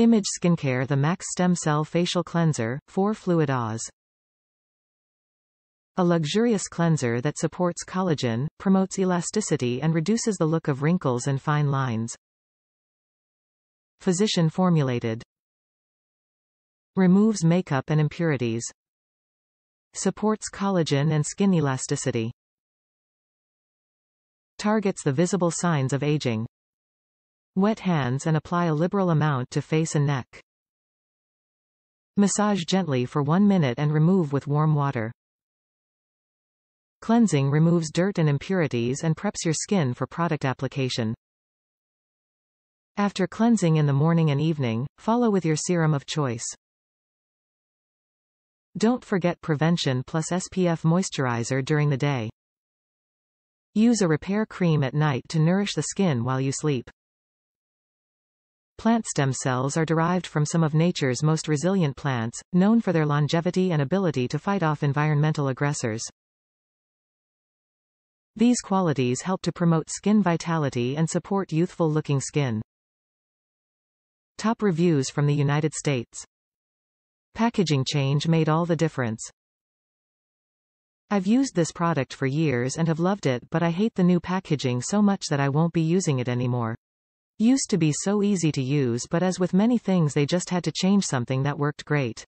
Image Skincare The Max Stem Cell Facial Cleanser, 4 Fluid Oz. A luxurious cleanser that supports collagen, promotes elasticity and reduces the look of wrinkles and fine lines. Physician formulated. Removes makeup and impurities. Supports collagen and skin elasticity. Targets the visible signs of aging. Wet hands and apply a liberal amount to face and neck. Massage gently for one minute and remove with warm water. Cleansing removes dirt and impurities and preps your skin for product application. After cleansing in the morning and evening, follow with your serum of choice. Don't forget prevention plus SPF moisturizer during the day. Use a repair cream at night to nourish the skin while you sleep. Plant stem cells are derived from some of nature's most resilient plants, known for their longevity and ability to fight off environmental aggressors. These qualities help to promote skin vitality and support youthful-looking skin. Top reviews from the United States. Packaging change made all the difference. I've used this product for years and have loved it but I hate the new packaging so much that I won't be using it anymore. Used to be so easy to use but as with many things they just had to change something that worked great.